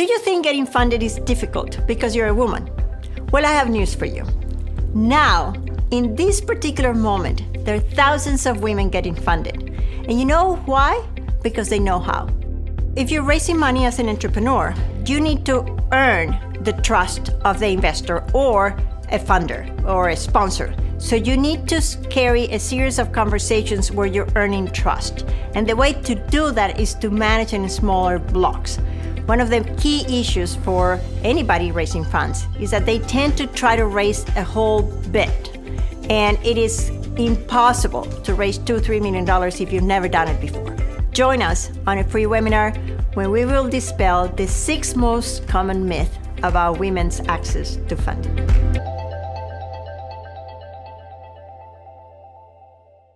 Do you think getting funded is difficult because you're a woman? Well, I have news for you. Now, in this particular moment, there are thousands of women getting funded. And you know why? Because they know how. If you're raising money as an entrepreneur, you need to earn the trust of the investor or a funder or a sponsor. So you need to carry a series of conversations where you're earning trust. And the way to do that is to manage in smaller blocks. One of the key issues for anybody raising funds is that they tend to try to raise a whole bit. And it is impossible to raise two, three million dollars if you've never done it before. Join us on a free webinar when we will dispel the six most common myths about women's access to funding.